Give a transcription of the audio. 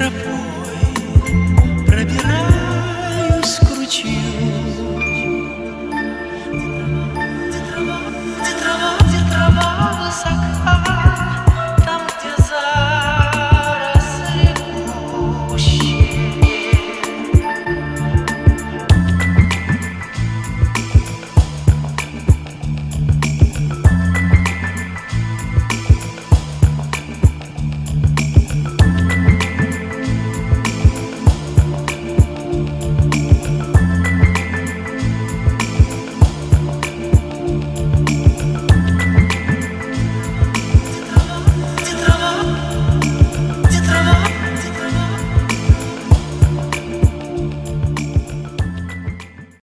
I'm not frappou.